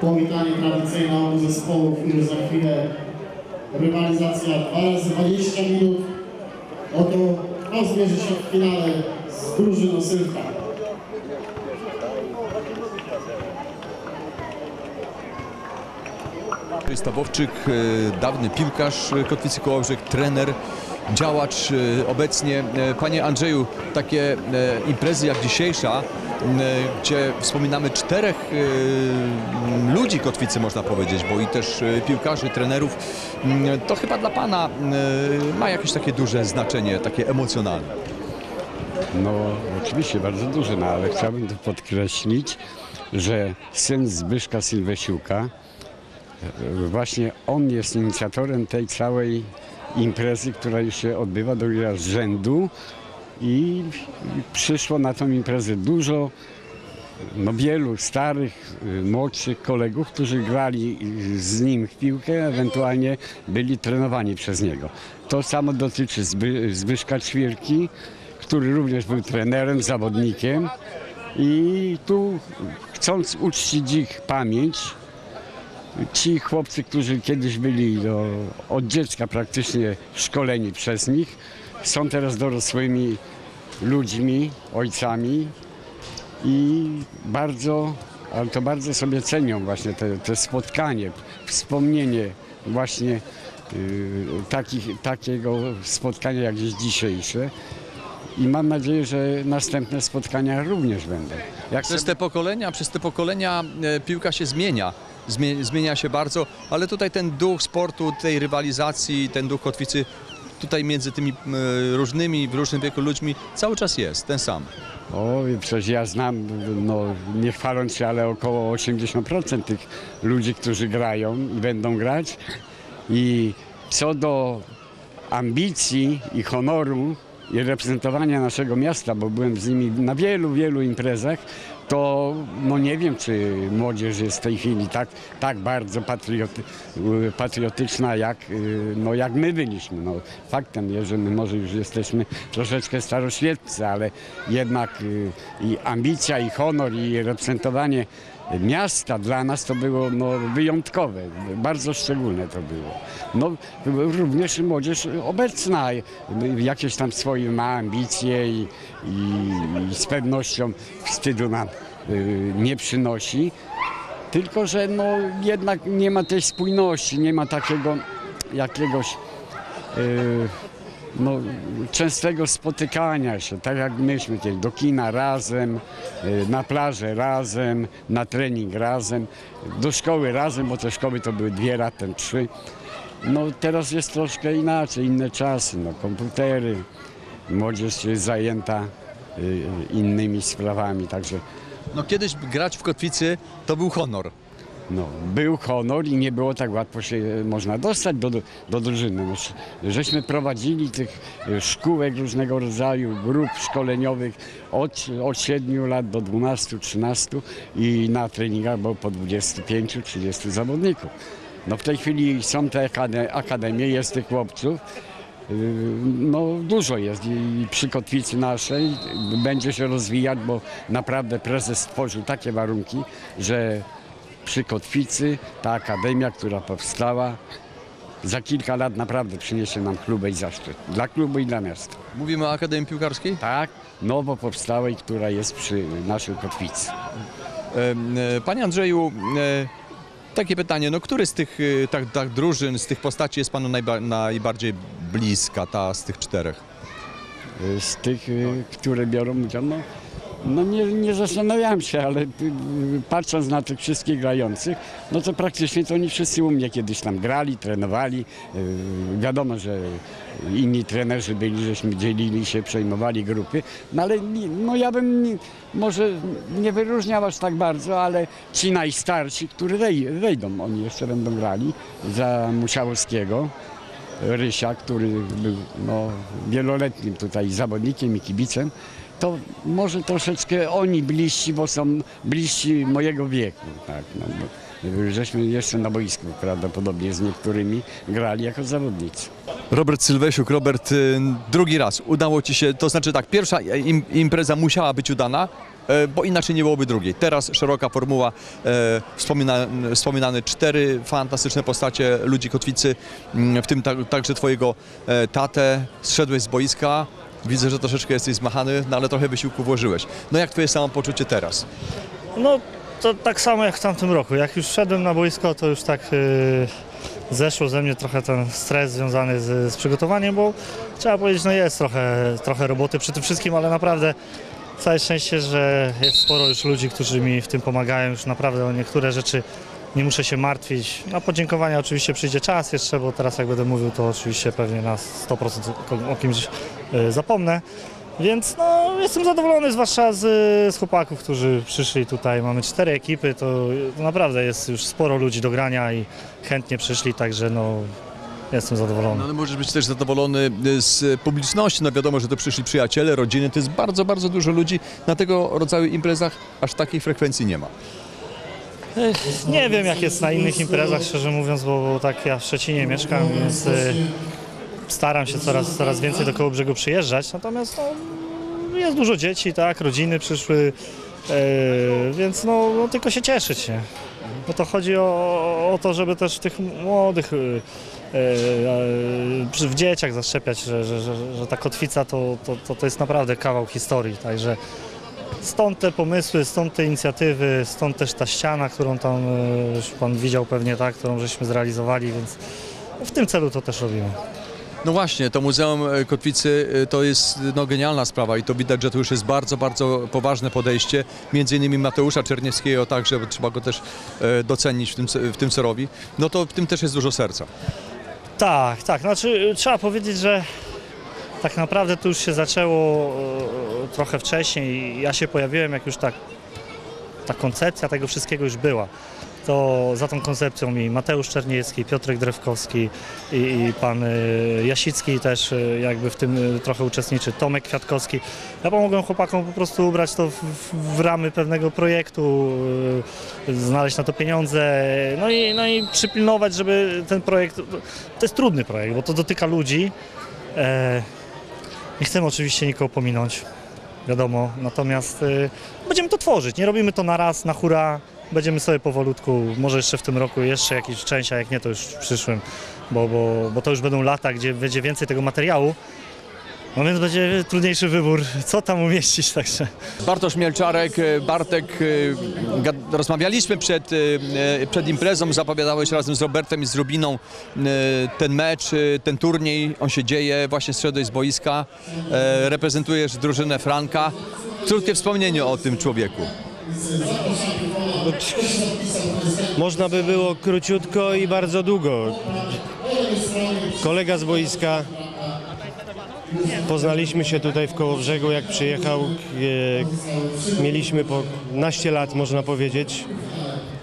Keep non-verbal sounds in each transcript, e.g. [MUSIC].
powitanie tradycyjne obu zespołów już za chwilę rywalizacja 2 razy 20 minut. Oto kto zmierzy się w finale z drużyną Sylwka. Krzysztof Wowczyk, e, dawny piłkarz e, Kotwicy Kołobrzeg, trener, działacz e, obecnie. Panie Andrzeju, takie imprezy jak dzisiejsza, gdzie wspominamy czterech e, ludzi Kotwicy można powiedzieć, bo i też e, piłkarzy, trenerów, to chyba dla Pana ma jakieś takie duże znaczenie, takie emocjonalne. No, oczywiście bardzo duży, no ale chciałbym tu podkreślić, że syn Zbyszka Sylwesiuka, właśnie on jest inicjatorem tej całej imprezy, która już się odbywa drugi raz rzędu i przyszło na tą imprezę dużo no wielu starych, y, młodszych kolegów, którzy grali z nim w piłkę, ewentualnie byli trenowani przez niego. To samo dotyczy Zby, Zbyszka Ćwirki, który również był trenerem, zawodnikiem i tu chcąc uczcić ich pamięć, ci chłopcy, którzy kiedyś byli no, od dziecka praktycznie szkoleni przez nich, są teraz dorosłymi ludźmi, ojcami i bardzo, ale to bardzo sobie cenią właśnie te, te spotkanie, wspomnienie właśnie y, takich, takiego spotkania jak jest dzisiejsze. I mam nadzieję, że następne spotkania również będą. Jak Przez te pokolenia, przez te pokolenia e, piłka się zmienia. Zmie- Zmienia się bardzo, ale tutaj ten duch sportu, tej rywalizacji, ten duch kotwicy tutaj między tymi różnymi, w różnym wieku ludźmi cały czas jest, ten sam. O, przecież ja znam, no nie chwaląc się, ale około 80% tych ludzi, którzy grają i będą grać. I co do ambicji i honoru i reprezentowania naszego miasta, bo byłem z nimi na wielu, wielu imprezach, to no nie wiem, czy młodzież jest w tej chwili tak, tak bardzo patrioty, patriotyczna, jak, y, no jak my byliśmy. No, faktem jest, że my może już jesteśmy troszeczkę staroświeccy, ale jednak y, i ambicja, i honor, i reprezentowanie miasta dla nas to było no, wyjątkowe, bardzo szczególne to było. No, również młodzież obecna y, jakieś tam swoje ma ambicje i, i, i z pewnością wstydu nam nie przynosi. Tylko, że no, jednak nie ma tej spójności, nie ma takiego jakiegoś y, no, częstego spotykania się, tak jak myśmy kiedyś do kina razem, y, na plażę razem, na trening razem, do szkoły razem, bo te szkoły to były dwie, latem trzy. No teraz jest troszkę inaczej, inne czasy, no, komputery, młodzież jest zajęta y, innymi sprawami, także No kiedyś grać w kotwicy to był honor. no, był honor i nie było tak łatwo się e, można dostać do, do drużyny. Żeśmy prowadzili tych e, szkółek różnego rodzaju, grup szkoleniowych od, od 7 lat do 12-13 i na treningach było po 25-30 zawodników. No w tej chwili są te akade- akademie, jest tych chłopców. Yy, No dużo jest i przy kotwicy naszej będzie się rozwijać, bo naprawdę prezes stworzył takie warunki, że przy kotwicy ta akademia, która powstała, za kilka lat naprawdę przyniesie nam chlubę i zaszczyt. Dla klubu i dla miasta. Mówimy o Akademii Piłkarskiej? Tak, nowo powstałej, która jest przy naszej kotwicy. E, Panie Andrzeju, e, takie pytanie, no który z tych e, tak, tak drużyn, z tych postaci jest Panu najba, najbardziej bliska, ta z tych czterech? Z tych, y, które biorą udział, no, no nie, nie zastanawiałem się, ale y, y, patrząc na tych wszystkich grających, no to praktycznie to oni wszyscy u mnie kiedyś tam grali, trenowali. Wiadomo, że inni trenerzy byli, żeśmy dzielili się, przejmowali grupy, no ale no ja bym może nie wyróżniał aż tak bardzo, ale ci najstarsi, którzy wej, wejdą, oni jeszcze będą grali za Musiałowskiego. Rysia, który był no, wieloletnim tutaj zawodnikiem i kibicem, to może troszeczkę oni bliżsi, bo są bliżsi mojego wieku. Tak, no, żeśmy jeszcze na boisku prawdopodobnie z niektórymi grali jako zawodnicy. Robert Sylwesiuk, Robert, y, drugi raz udało Ci się, to znaczy tak, pierwsza im, impreza musiała być udana, bo inaczej nie byłoby drugiej. Teraz szeroka formuła, e, wspomina, wspominane cztery fantastyczne postacie ludzi Kotwicy, mm, w tym ta, także twojego e, tatę, zszedłeś z boiska, widzę, że troszeczkę jesteś zmachany, no ale trochę wysiłku włożyłeś. No jak twoje samopoczucie teraz? No to tak samo jak w tamtym roku. Jak już wszedłem na boisko, to już tak yy, zeszło ze mnie trochę ten stres związany z, z przygotowaniem, bo trzeba powiedzieć, no jest trochę, trochę roboty przy tym wszystkim, ale naprawdę całe szczęście, że jest sporo już ludzi, którzy mi w tym pomagają. Już naprawdę o niektóre rzeczy nie muszę się martwić. Na podziękowania oczywiście przyjdzie czas jeszcze, bo teraz jak będę mówił, to oczywiście pewnie na 100% o- kimś yy, zapomnę. Więc no, jestem zadowolony, z, z chłopaków, którzy przyszli tutaj. Mamy cztery ekipy, to, to naprawdę jest już sporo ludzi do grania i chętnie przyszli, także no, jestem zadowolony. No ale możesz być też zadowolony y, z publiczności. No wiadomo, że to przyszli przyjaciele, rodziny. To jest bardzo, bardzo dużo ludzi. Na tego rodzaju imprezach aż takiej frekwencji nie ma. Nie wiem jak jest na innych imprezach, szczerze mówiąc, bo, bo tak ja w Szczecinie mieszkam, więc y, staram się coraz, coraz więcej do koło brzegu przyjeżdżać. Natomiast no, jest dużo dzieci, tak, rodziny przyszły, y, więc no, no tylko się cieszyć, nie? Bo to chodzi o, o to, żeby też tych młodych y, w dzieciach zaszczepiać, że, że, że, że ta kotwica to, to, to, jest naprawdę kawał historii, także Stąd te pomysły, stąd te inicjatywy, stąd też ta ściana, którą tam e, już Pan widział pewnie, tak, którą żeśmy zrealizowali, więc w tym celu to też robimy. No właśnie, to Muzeum e, Kotwicy e, to jest no, genialna sprawa i to widać, że to już jest bardzo, bardzo poważne podejście. Między innymi Mateusza Czerniewskiego także, trzeba go też e, docenić w tym, w tym co robi. No to w tym też jest dużo serca. Tak, tak, znaczy e, trzeba powiedzieć, że tak naprawdę to już się zaczęło e, trochę wcześniej. Ja się pojawiłem, jak już tak ta koncepcja tego wszystkiego już była. To za tą koncepcją mi Mateusz Czerniecki, Piotrek Drewkowski i, i pan e, Jasicki też e, jakby w tym e, trochę uczestniczy, Tomek Kwiatkowski. Ja pomogłem chłopakom po prostu ubrać to w, w, ramy pewnego projektu, znaleźć na to pieniądze, no i, no i przypilnować, żeby ten projekt, to jest trudny projekt, bo to dotyka ludzi. E, nie chcemy oczywiście nikogo pominąć, wiadomo, natomiast y, będziemy to tworzyć, nie robimy to na raz, na hura, będziemy sobie powolutku, może jeszcze w tym roku jeszcze jakieś część, a jak nie to już w przyszłym, bo, bo, bo to już będą lata, gdzie będzie więcej tego materiału, no więc będzie trudniejszy wybór, co tam umieścić, także... Bartosz Mielczarek, e, Bartek, e, rozmawialiśmy przed, e, przed imprezą, zapowiadałeś razem z Robertem i z Rubiną ten mecz, ten turniej, on się dzieje, właśnie zszedłeś z boiska, reprezentujesz drużynę Franka. Krótkie wspomnienie o tym człowieku. Można by było króciutko i bardzo długo. Kolega z boiska. Poznaliśmy się tutaj w Kołobrzegu, jak przyjechał. E, mieliśmy po naście lat, można powiedzieć.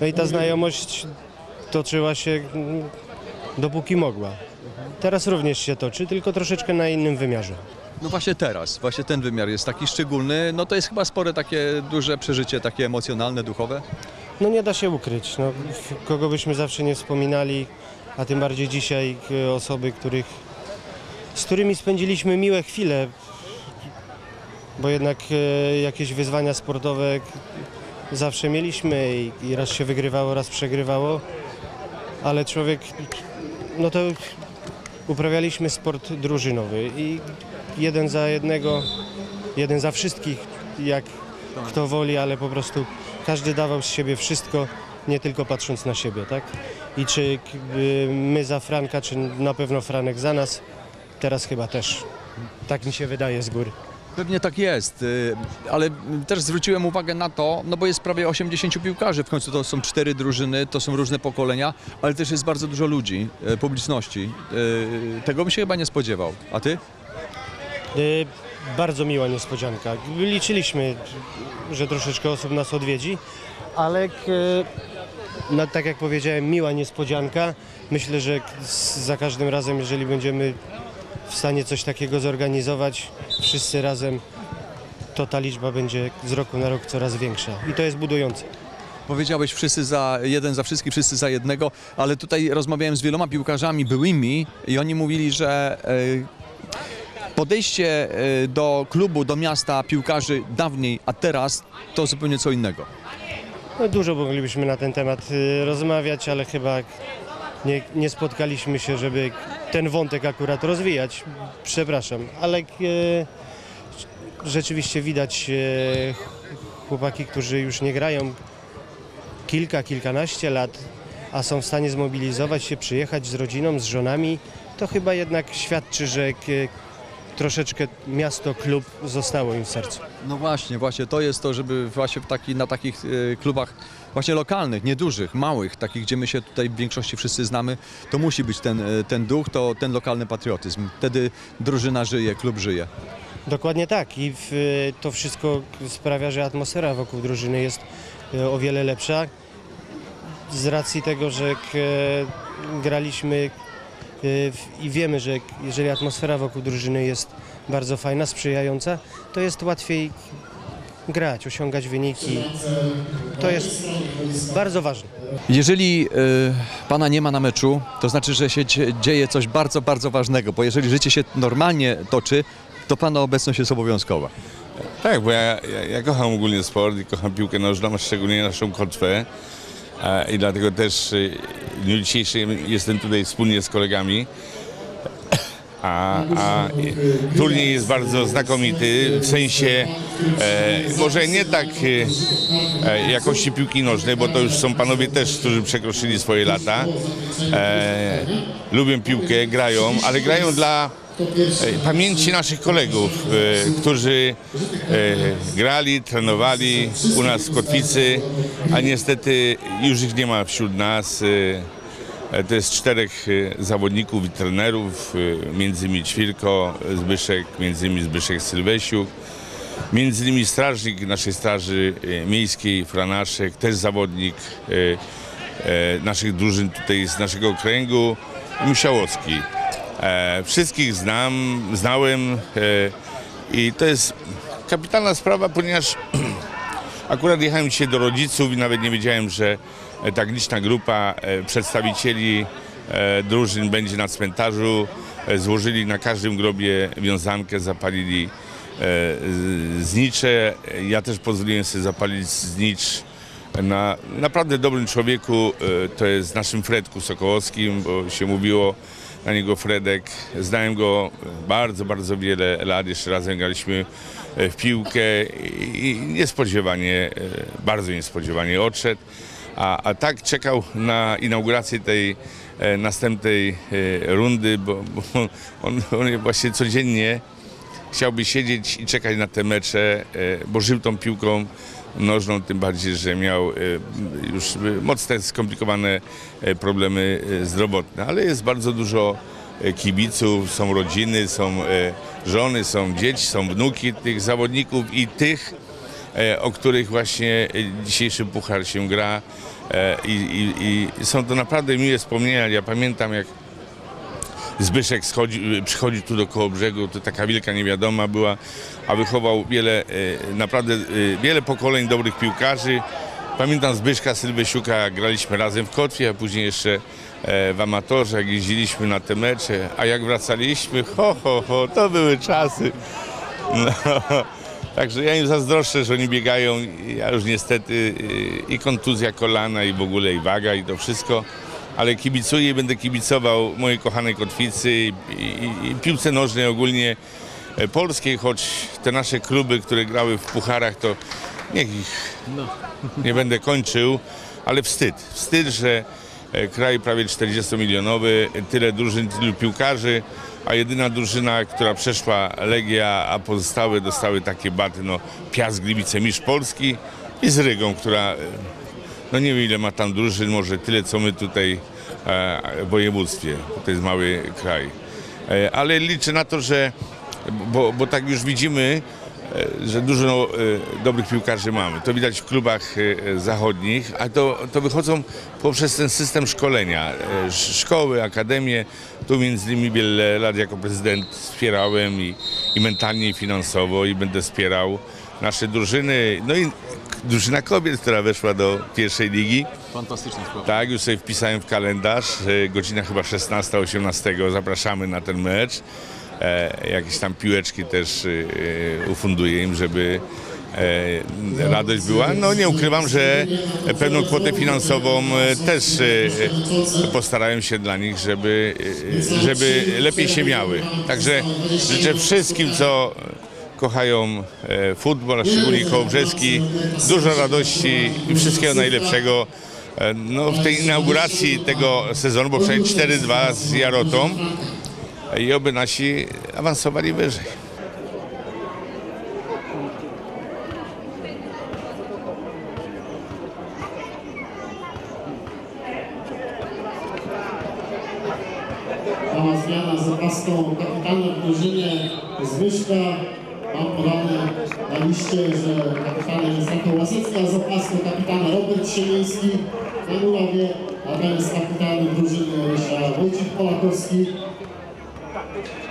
No i ta znajomość toczyła się mm, dopóki mogła. Teraz również się toczy, tylko troszeczkę na innym wymiarze. No właśnie teraz, właśnie ten wymiar jest taki szczególny, no to jest chyba spore takie duże przeżycie, takie emocjonalne, duchowe. No nie da się ukryć. No, kogo byśmy zawsze nie wspominali, a tym bardziej dzisiaj e, osoby, których, z którymi spędziliśmy miłe chwile, bo jednak e, jakieś wyzwania sportowe zawsze mieliśmy i, raz się wygrywało, raz przegrywało, ale człowiek, no to uprawialiśmy sport drużynowy i jeden za jednego, jeden za wszystkich, jak kto woli, ale po prostu każdy dawał z siebie wszystko, nie tylko patrząc na siebie, tak? I czy y, my za Franka, czy na pewno Franek za nas, teraz chyba też. Tak mi się wydaje z góry. Pewnie tak jest, y, ale też zwróciłem uwagę na to, no bo jest prawie 80 piłkarzy, w końcu to są cztery drużyny, to są różne pokolenia, ale też jest bardzo dużo ludzi, y, publiczności. Y, Tego bym się chyba nie spodziewał. A ty? Bardzo miła niespodzianka. Liczyliśmy, że troszeczkę osób nas odwiedzi, ale no, tak jak powiedziałem, miła niespodzianka. Myślę, że za każdym razem, jeżeli będziemy w stanie coś takiego zorganizować, wszyscy razem, to ta liczba będzie z roku na rok coraz większa. I to jest budujące. Powiedziałeś wszyscy za jeden, za wszystkich, wszyscy za jednego, ale tutaj rozmawiałem z wieloma piłkarzami byłymi i oni mówili, że e, podejście e, do klubu, do miasta piłkarzy dawniej, a teraz to zupełnie co innego. No, dużo moglibyśmy na ten temat y, rozmawiać, ale chyba nie, nie spotkaliśmy się, żeby ten wątek akurat rozwijać. Przepraszam, ale e, rzeczywiście widać e, chłopaki, którzy już nie grają kilka, kilkanaście lat, a są w stanie zmobilizować się, przyjechać z rodziną, z żonami, to chyba jednak świadczy, że e, troszeczkę miasto, klub zostało im w sercu. No właśnie, właśnie to jest to, żeby właśnie taki, na takich e, klubach właśnie lokalnych, niedużych, małych, takich, gdzie my się tutaj w większości wszyscy znamy, to musi być ten, e, ten duch, to ten lokalny patriotyzm. Wtedy drużyna żyje, klub żyje. Dokładnie tak i w, to wszystko sprawia, że atmosfera wokół drużyny jest e, o wiele lepsza. Z racji tego, że k, graliśmy e, w- i wiemy, że jeżeli atmosfera wokół drużyny jest bardzo fajna, sprzyjająca, to jest łatwiej grać, osiągać wyniki. To jest bardzo ważne. Jeżeli e, pana nie ma na meczu, to znaczy, że się dzie- dzieje coś bardzo, bardzo ważnego, bo jeżeli życie się normalnie toczy, to pana obecność jest obowiązkowa. Tak, bo ja, ja, ja kocham ogólnie sport i kocham piłkę nożną, a szczególnie naszą kotwę. I dlatego też e, w dniu dzisiejszym jestem tutaj wspólnie z kolegami. A, a turniej jest bardzo znakomity w sensie e, może nie tak e, e, jakości piłki nożnej, bo to już są panowie też, którzy przekroczyli swoje lata. E, lubią piłkę, grają, ale grają dla e, pamięci naszych kolegów, e, którzy e, grali, trenowali u nas w Kotwicy, a niestety już ich nie ma wśród nas. E, To jest czterech e, zawodników i trenerów, e, między innymi Ćwirko, Zbyszek, między innymi Zbyszek Sylwesiuk, między innymi strażnik naszej straży e, miejskiej, Franaszek, też zawodnik e, e, naszych drużyn tutaj z naszego okręgu, Musiałowski. E, Wszystkich znam, znałem e, i to jest kapitalna sprawa, ponieważ [CLEARS THROAT] Akurat jechałem dzisiaj do rodziców i nawet nie wiedziałem, że e, tak liczna grupa e, przedstawicieli e, drużyn będzie na cmentarzu. E, Złożyli na każdym grobie wiązankę, zapalili e, znicze. E, Ja też pozwoliłem sobie zapalić znicz na naprawdę dobrym człowieku. e, To jest naszym Fredku Sokołowskim, bo się mówiło na niego Fredek. Znałem go bardzo, bardzo wiele lat. Jeszcze razem graliśmy e, w piłkę i niespodziewanie, e, bardzo niespodziewanie odszedł. A, a tak czekał na inaugurację tej e, następnej e, rundy, bo, bo on, on właśnie codziennie chciałby siedzieć i czekać na te mecze, e, bo żył tą piłką nożną, tym bardziej, że miał e, już mocne, skomplikowane e, problemy zdrowotne, ale jest bardzo dużo kibiców, są rodziny, są żony, są dzieci, są wnuki tych zawodników i tych, o których właśnie e, dzisiejszy puchar się gra e, i, i, i są to naprawdę miłe wspomnienia. Ja pamiętam jak Zbyszek schodzi, przychodzi tu do koło brzegu, to taka wielka niewiadoma była, a wychował wiele, e, naprawdę e, wiele pokoleń dobrych piłkarzy. Pamiętam Zbyszka Sylwesiuka, graliśmy razem w Kotwie, a później jeszcze e, w amatorze, jak jeździliśmy na te mecze, a jak wracaliśmy, ho, ho, ho, to były czasy. No, także ja im zazdroszczę, że oni biegają. Ja już niestety y, i kontuzja kolana, i w ogóle i waga, i to wszystko. Ale kibicuję i będę kibicował mojej kochanej kotwicy i, i, i piłce nożnej ogólnie e, polskiej, choć te nasze kluby, które grały w pucharach, to niech ich nie będę kończył, ale wstyd. Wstyd, że e, kraj prawie 40-milionowy, tyle drużyn, tylu piłkarzy, a jedyna drużyna, która przeszła Legia, a pozostałe dostały takie baty, no Piast Gliwice, Mistrz Polski i z Rygą, która, no nie wiem ile ma tam drużyn, może tyle co my tutaj e, w województwie, to jest mały kraj. E, ale liczę na to, że, bo, bo tak już widzimy, że dużo e, dobrych piłkarzy mamy. To widać w klubach e, zachodnich, a to, to wychodzą poprzez ten system szkolenia. E, sz- Szkoły, akademie. Tu między innymi wiele lat jako prezydent wspierałem i, i mentalnie, i finansowo i będę wspierał nasze drużyny. No i drużyna kobiet, która weszła do pierwszej ligi. Fantastyczna sprawa. Tak, już sobie wpisałem w kalendarz, e, godzina chyba 16-18, zapraszamy na ten mecz. E, jakieś tam piłeczki też e, ufunduję im, żeby e, radość była. No nie ukrywam, że pewną kwotę finansową e, też postarałem się dla nich, żeby, żeby lepiej się miały. Także życzę wszystkim, co kochają futbol, a szczególnie Kołobrzeski, dużo radości i wszystkiego najlepszego. No, w tej inauguracji tego sezonu, bo przynajmniej 4-2 z Jarotą i oby nasi awansowali wyżej. Mała zmiana z opaską kapitana w drużynie Zbyszka. Mam podane na liście, że kapitanem jest Rafał Łasecki, a z opaską kapitana Robert Siemiński na murawie, natomiast kapitanem drużyny Rysia Wojciech Polakowski. Thank you.